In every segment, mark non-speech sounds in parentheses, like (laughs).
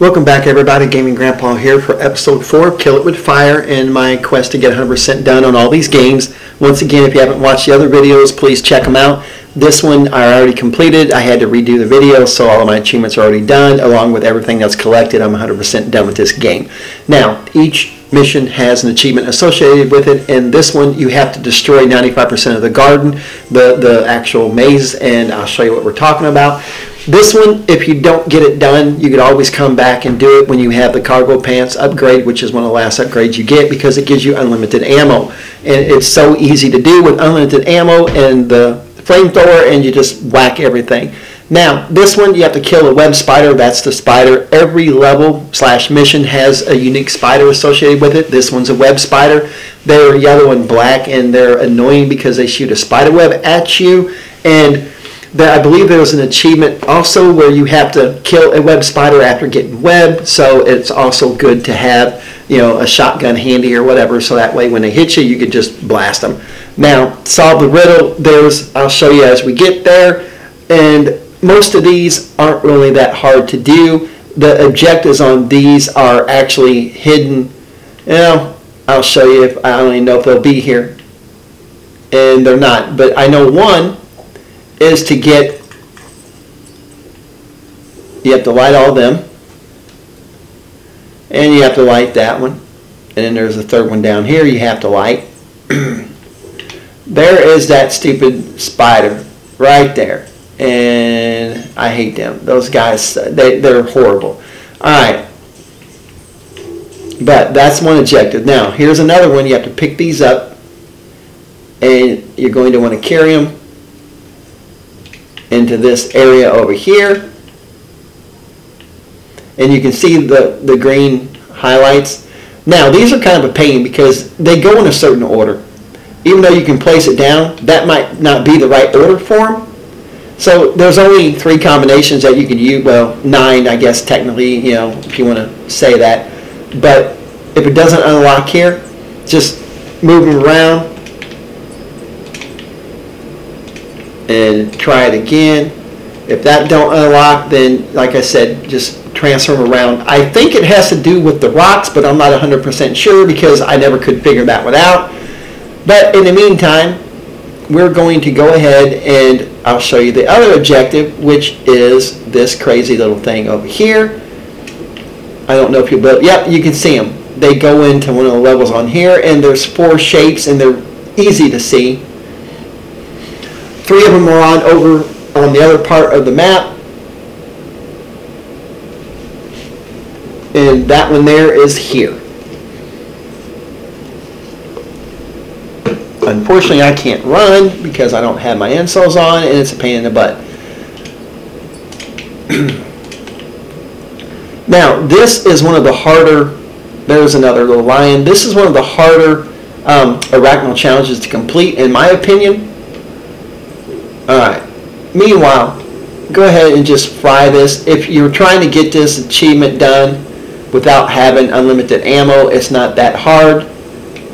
Welcome back, everybody. Gaming Grandpa here for episode four of Kill It With Fire and my quest to get 100% done on all these games. Once again, if you haven't watched the other videos, please check them out. This one I already completed. I had to redo the video, so all of my achievements are already done, along with everything that's collected. I'm 100% done with this game. Now, each mission has an achievement associated with it. and this one, you have to destroy 95% of the garden, the, the actual maze, and I'll show you what we're talking about. This one, if you don't get it done, you could always come back and do it when you have the cargo pants upgrade, which is one of the last upgrades you get because it gives you unlimited ammo. And it's so easy to do with unlimited ammo and the flamethrower, and you just whack everything. Now, this one, you have to kill a web spider. That's the spider. Every level slash mission has a unique spider associated with it. This one's a web spider. They're yellow and black, and they're annoying because they shoot a spider web at you. And I believe there was an achievement also where you have to kill a web spider after getting web, so it's also good to have you know a shotgun handy or whatever, so that way when they hit you, you can just blast them. Now, solve the riddle. There's I'll show you as we get there, and most of these aren't really that hard to do. The objectives on these are actually hidden. Know, I'll show you if I don't even know if they'll be here, and they're not. But I know one is to get, you have to light all them, and you have to light that one, and then there's a third one down here you have to light. (clears throat) there is that stupid spider right there, and I hate them. Those guys, they, they're horrible. All right. But that's one objective. Now, here's another one. You have to pick these up, and you're going to want to carry them into this area over here. And you can see the, the green highlights. Now, these are kind of a pain because they go in a certain order. Even though you can place it down, that might not be the right order for them. So there's only three combinations that you can use. Well, nine, I guess, technically, you know, if you want to say that. But if it doesn't unlock here, just move them around and try it again. If that don't unlock, then like I said, just transfer around. I think it has to do with the rocks, but I'm not 100% sure because I never could figure that one out. But in the meantime, we're going to go ahead and I'll show you the other objective, which is this crazy little thing over here. I don't know if you, but yep, you can see them. They go into one of the levels on here, and there's four shapes, and they're easy to see. Three of them are on over on the other part of the map. And that one there is here. Unfortunately, I can't run because I don't have my insoles on and it's a pain in the butt. (clears throat) now, this is one of the harder, there's another little lion. This is one of the harder um, arachnal challenges to complete, in my opinion. Alright. Meanwhile, go ahead and just fry this. If you're trying to get this achievement done without having unlimited ammo, it's not that hard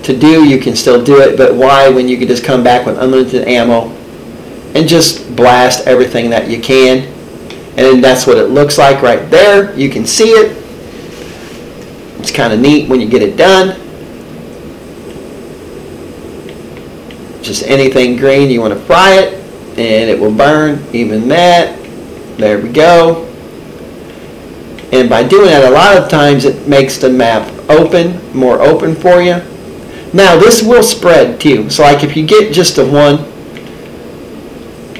to do. You can still do it, but why when you can just come back with unlimited ammo and just blast everything that you can. And that's what it looks like right there. You can see it. It's kind of neat when you get it done. Just anything green, you want to fry it and it will burn even that. There we go. And by doing that a lot of times it makes the map open more open for you. Now this will spread too so like if you get just the one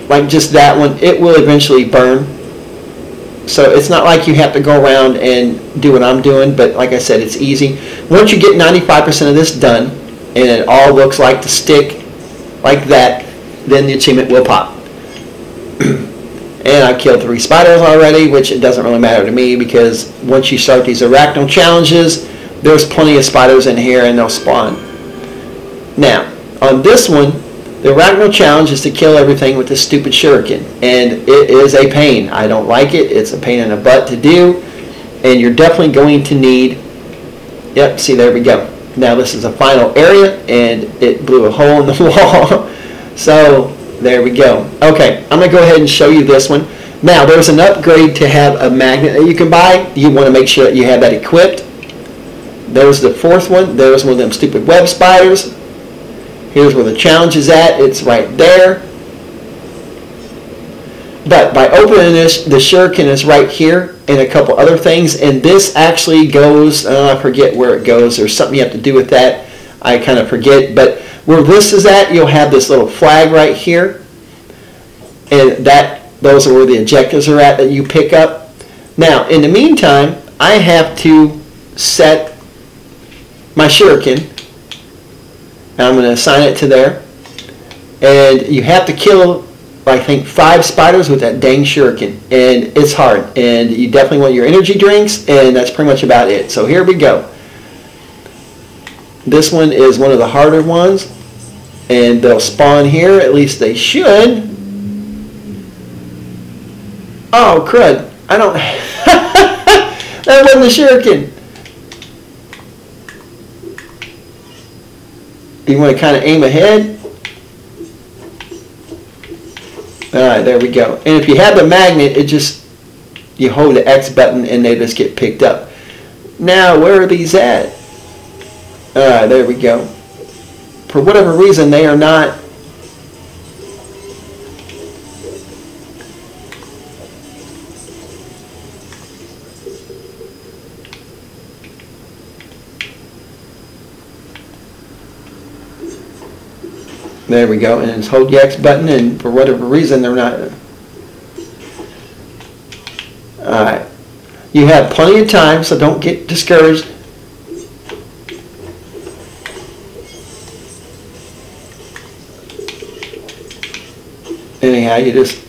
like just that one it will eventually burn. So it's not like you have to go around and do what I'm doing but like I said it's easy. Once you get 95% of this done and it all looks like the stick like that then the achievement will pop. and I killed three spiders already, which it doesn't really matter to me because once you start these arachnal challenges, there's plenty of spiders in here and they'll spawn. Now, on this one, the arachnal challenge is to kill everything with this stupid shuriken. And it is a pain. I don't like it. It's a pain in the butt to do. And you're definitely going to need... Yep, see, there we go. Now this is a final area, and it blew a hole in the (laughs) wall. So there we go. Okay, I'm going to go ahead and show you this one. Now, there's an upgrade to have a magnet that you can buy. You want to make sure that you have that equipped. There's the fourth one. There's one of them stupid web spiders. Here's where the challenge is at. It's right there. But by opening this, the shuriken is right here and a couple other things. And this actually goes, uh, I forget where it goes. There's something you have to do with that. I kind of forget. But where this is at, you'll have this little flag right here. And that those are where the objectives are at that you pick up. Now, in the meantime, I have to set my shuriken. I'm going to assign it to there. And you have to kill I think five spiders with that dang shuriken and it's hard and you definitely want your energy drinks and that's pretty much about it so here we go this one is one of the harder ones and they'll spawn here at least they should oh crud I don't (laughs) that wasn't the shuriken you want to kind of aim ahead All right, there we go. And if you have the magnet, it just, you hold the X button and they just get picked up. Now, where are these at? Right, there we go. For whatever reason, they are not There we go, and it's hold the X button, and for whatever reason, they're not. Alright. You have plenty of time, so don't get discouraged. Anyhow, you just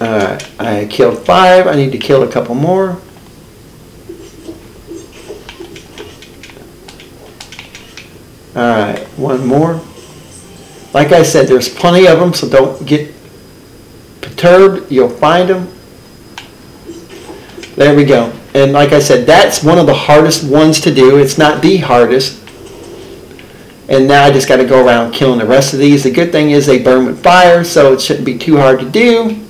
Alright, I killed five. I need to kill a couple more. All right, one more. Like I said, there's plenty of them, so don't get perturbed. You'll find them. There we go. And like I said, that's one of the hardest ones to do. It's not the hardest. And now I just got to go around killing the rest of these. The good thing is they burn with fire, so it shouldn't be too hard to do.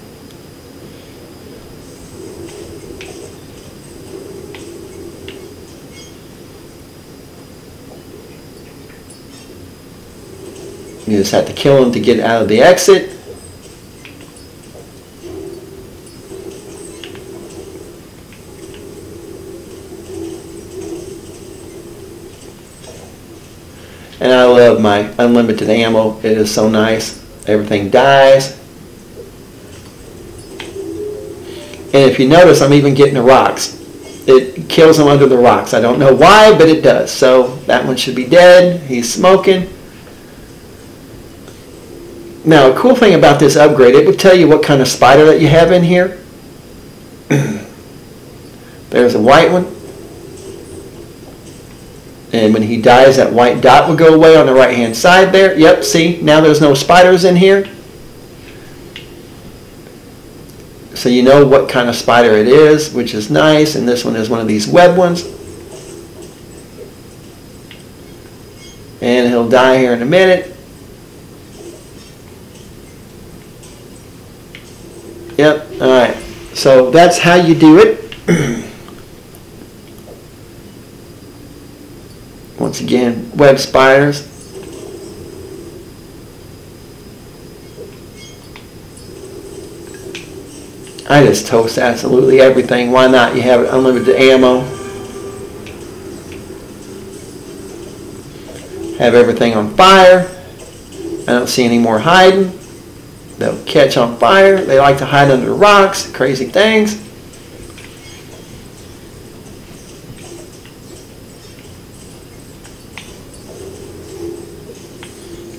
You just have to kill them to get out of the exit. And I love my unlimited ammo. It is so nice. Everything dies. And if you notice, I'm even getting the rocks. It kills them under the rocks. I don't know why, but it does. So that one should be dead. He's smoking. Now, a cool thing about this upgrade, it will tell you what kind of spider that you have in here. (clears throat) There's a white one. And when he dies, that white dot will go away on the right-hand side there. Yep, see, now there's no spiders in here. So you know what kind of spider it is, which is nice. And this one is one of these web ones. And he'll die here in a minute. Yep, all right. So that's how you do it. (clears throat) Once again, web spiders. I just toast absolutely everything. Why not? You have unlimited ammo. Have everything on fire. I don't see any more hiding. They'll catch on fire. They like to hide under rocks, crazy things.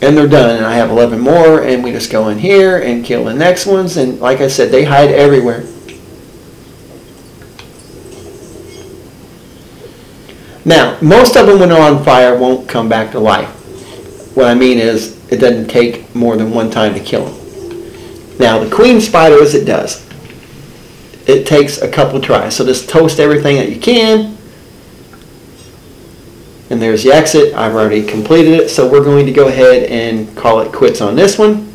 And they're done. And I have 11 more, and we just go in here and kill the next ones. And like I said, they hide everywhere. Now, most of them when they're on fire won't come back to life. What I mean is, it doesn't take more than one time to kill them. Now the queen spiders, it does. It takes a couple tries. So just toast everything that you can. And there's the exit. I've already completed it, so we're going to go ahead and call it quits on this one.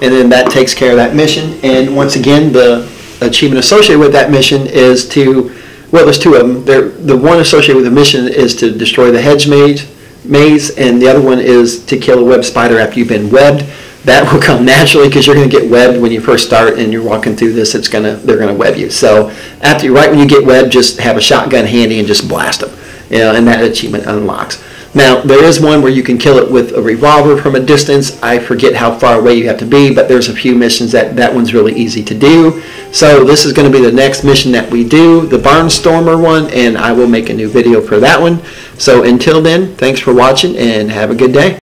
And then that takes care of that mission. And once again, the achievement associated with that mission is to, well, there's two of them. There, the one associated with the mission is to destroy the hedge maze, maze, and the other one is to kill a web spider after you've been webbed. That will come naturally because you're going to get webbed when you first start and you're walking through this. It's gonna, they're going to web you. So after you, right when you get webbed, just have a shotgun handy and just blast them. You know, and that achievement unlocks. Now, there is one where you can kill it with a revolver from a distance. I forget how far away you have to be, but there's a few missions that that one's really easy to do. So this is going to be the next mission that we do, the Barnstormer one, and I will make a new video for that one. So until then, thanks for watching and have a good day.